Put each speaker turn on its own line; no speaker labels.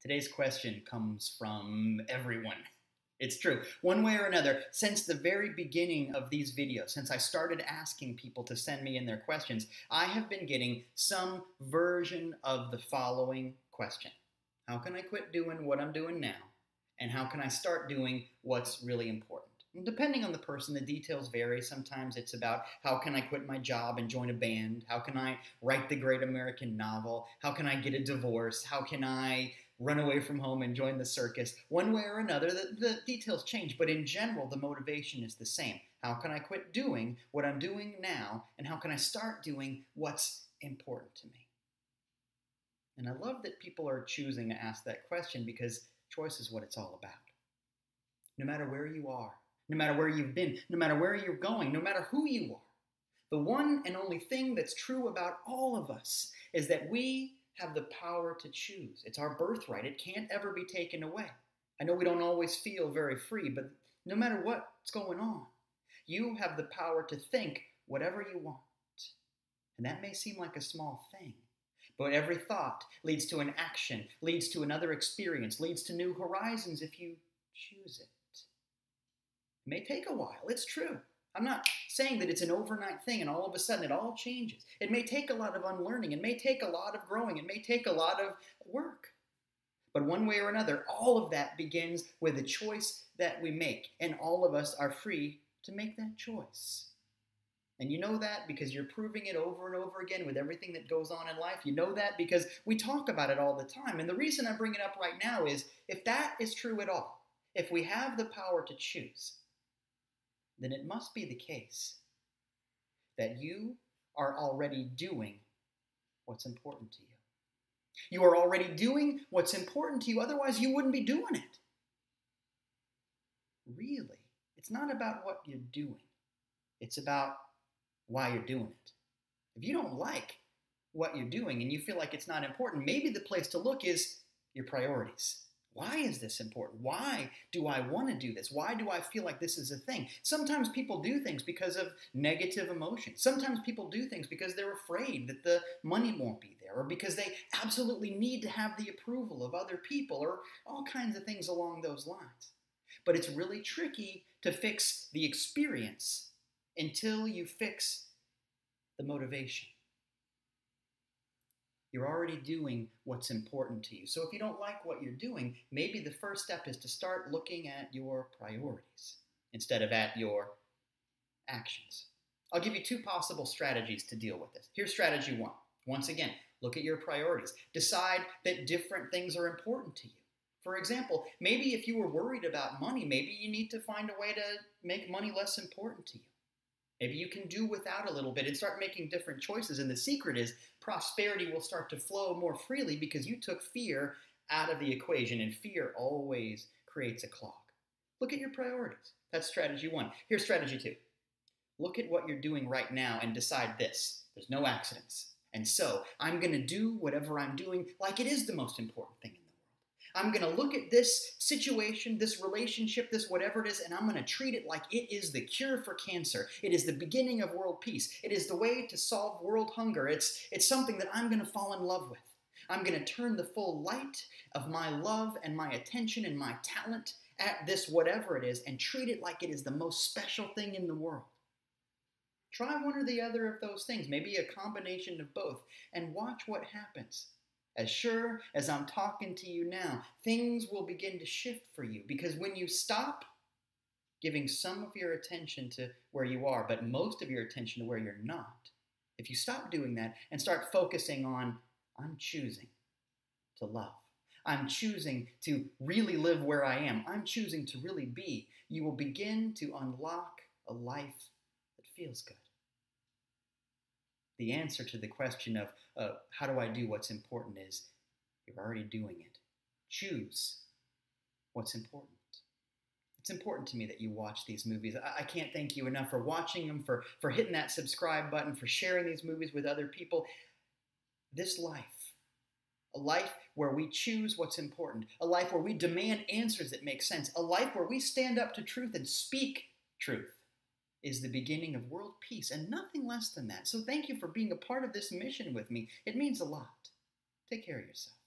Today's question comes from everyone. It's true. One way or another, since the very beginning of these videos, since I started asking people to send me in their questions, I have been getting some version of the following question How can I quit doing what I'm doing now? And how can I start doing what's really important? Depending on the person, the details vary. Sometimes it's about how can I quit my job and join a band? How can I write the great American novel? How can I get a divorce? How can I run away from home and join the circus? One way or another, the, the details change, but in general, the motivation is the same. How can I quit doing what I'm doing now? And how can I start doing what's important to me? And I love that people are choosing to ask that question because choice is what it's all about. No matter where you are, no matter where you've been, no matter where you're going, no matter who you are. The one and only thing that's true about all of us is that we have the power to choose. It's our birthright, it can't ever be taken away. I know we don't always feel very free, but no matter what's going on, you have the power to think whatever you want. And that may seem like a small thing, but every thought leads to an action, leads to another experience, leads to new horizons if you choose it. It may take a while, it's true. I'm not saying that it's an overnight thing and all of a sudden it all changes. It may take a lot of unlearning, it may take a lot of growing, it may take a lot of work. But one way or another, all of that begins with a choice that we make, and all of us are free to make that choice. And you know that because you're proving it over and over again with everything that goes on in life. You know that because we talk about it all the time. And the reason I bring it up right now is if that is true at all, if we have the power to choose, then it must be the case that you are already doing what's important to you. You are already doing what's important to you, otherwise, you wouldn't be doing it. Really, it's not about what you're doing, it's about why you're doing it. If you don't like what you're doing and you feel like it's not important, maybe the place to look is your priorities. Why is this important? Why do I want to do this? Why do I feel like this is a thing? Sometimes people do things because of negative emotions. Sometimes people do things because they're afraid that the money won't be there or because they absolutely need to have the approval of other people or all kinds of things along those lines. But it's really tricky to fix the experience until you fix the motivation you're already doing what's important to you. So if you don't like what you're doing, maybe the first step is to start looking at your priorities instead of at your actions. I'll give you two possible strategies to deal with this. Here's strategy one. Once again, look at your priorities. Decide that different things are important to you. For example, maybe if you were worried about money, maybe you need to find a way to make money less important to you. Maybe you can do without a little bit and start making different choices. And the secret is prosperity will start to flow more freely because you took fear out of the equation, and fear always creates a clog. Look at your priorities. That's strategy one. Here's strategy two look at what you're doing right now and decide this there's no accidents. And so I'm going to do whatever I'm doing like it is the most important thing I'm going to look at this situation, this relationship, this whatever it is, and I'm going to treat it like it is the cure for cancer. It is the beginning of world peace. It is the way to solve world hunger. It's, it's something that I'm going to fall in love with. I'm going to turn the full light of my love and my attention and my talent at this whatever it is and treat it like it is the most special thing in the world. Try one or the other of those things, maybe a combination of both, and watch what happens. As sure as I'm talking to you now, things will begin to shift for you because when you stop giving some of your attention to where you are, but most of your attention to where you're not, if you stop doing that and start focusing on, I'm choosing to love. I'm choosing to really live where I am. I'm choosing to really be. You will begin to unlock a life that feels good the answer to the question of uh, how do I do what's important is you're already doing it. Choose what's important. It's important to me that you watch these movies. I, I can't thank you enough for watching them, for, for hitting that subscribe button, for sharing these movies with other people. This life, a life where we choose what's important, a life where we demand answers that make sense, a life where we stand up to truth and speak truth is the beginning of world peace and nothing less than that. So thank you for being a part of this mission with me. It means a lot. Take care of yourself.